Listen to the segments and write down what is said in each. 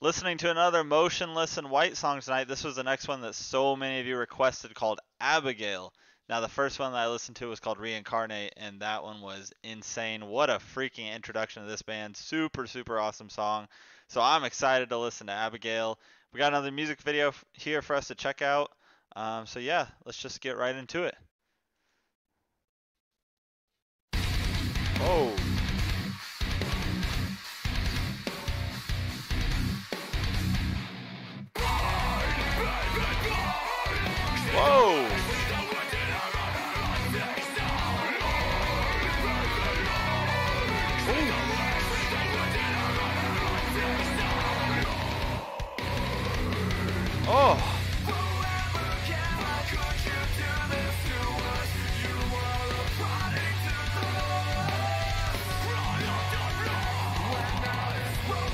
Listening to another Motionless in White song tonight. This was the next one that so many of you requested called Abigail. Now, the first one that I listened to was called Reincarnate, and that one was insane. What a freaking introduction to this band. Super, super awesome song. So I'm excited to listen to Abigail. We got another music video here for us to check out. Um, so, yeah, let's just get right into it. Oh.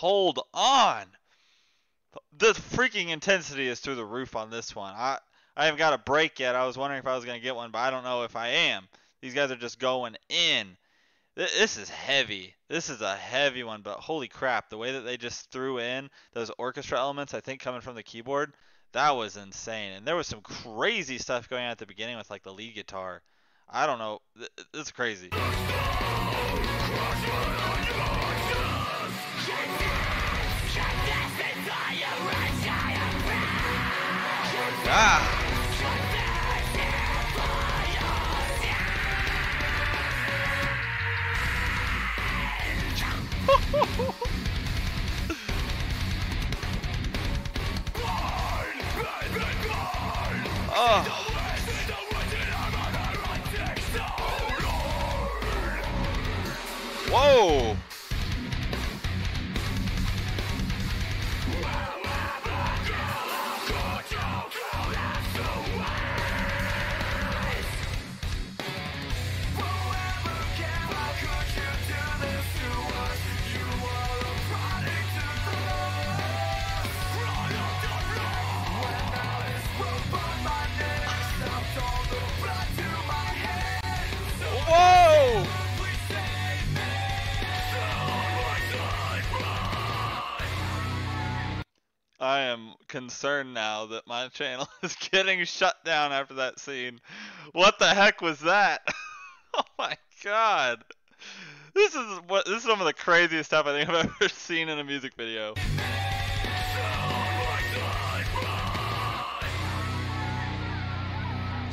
Hold on! The freaking intensity is through the roof on this one. I I haven't got a break yet. I was wondering if I was gonna get one, but I don't know if I am. These guys are just going in. This is heavy. This is a heavy one, but holy crap, the way that they just threw in those orchestra elements, I think coming from the keyboard, that was insane. And there was some crazy stuff going on at the beginning with like the lead guitar. I don't know. It's crazy. Ah! Oh. Whoa! Whoa! Concerned now that my channel is getting shut down after that scene. What the heck was that? oh my god. This is what this is some of the craziest stuff I think I've ever seen in a music video. It's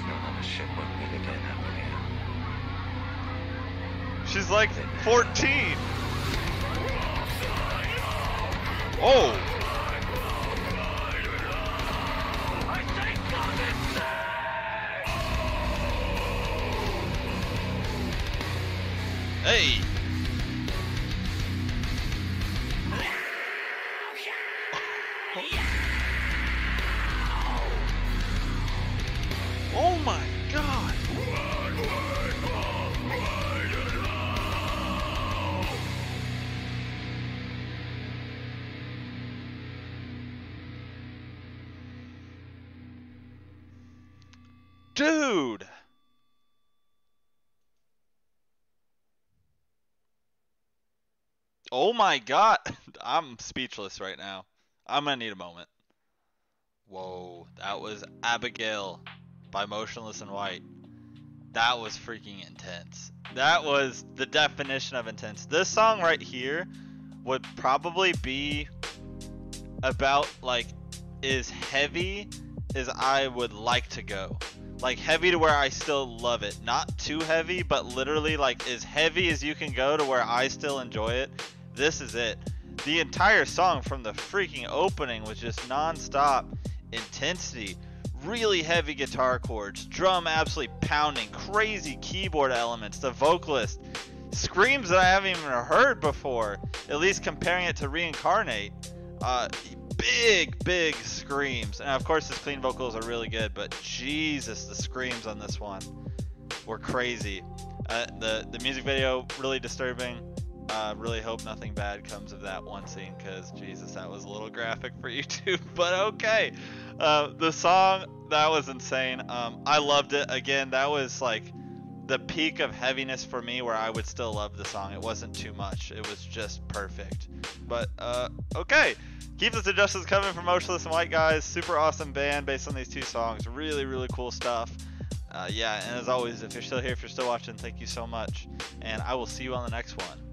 not on a ship when we meet again, Abigail. She's like 14. Oh. Hey. Oh my god. Dude. Oh my god. I'm speechless right now. I'm gonna need a moment. Whoa, that was Abigail by Motionless in White. That was freaking intense. That was the definition of intense. This song right here would probably be about like as heavy as I would like to go. Like heavy to where I still love it. Not too heavy, but literally like as heavy as you can go to where I still enjoy it. This is it. The entire song from the freaking opening was just non-stop intensity. Really heavy guitar chords, drum absolutely pounding, crazy keyboard elements, the vocalist screams that I haven't even heard before, at least comparing it to Reincarnate. Uh, big, big screams. And of course, his clean vocals are really good, but Jesus, the screams on this one were crazy. Uh, the the music video really disturbing. Uh, really hope nothing bad comes of that one scene, because Jesus, that was a little graphic for YouTube. But okay, uh, the song that was insane. Um, I loved it. Again, that was like the peak of heaviness for me, where I would still love the song. It wasn't too much. It was just perfect. But uh, okay. Keep the suggestions coming from Motionless in White Guys. Super awesome band based on these two songs. Really, really cool stuff. Uh, yeah, and as always, if you're still here, if you're still watching, thank you so much. And I will see you on the next one.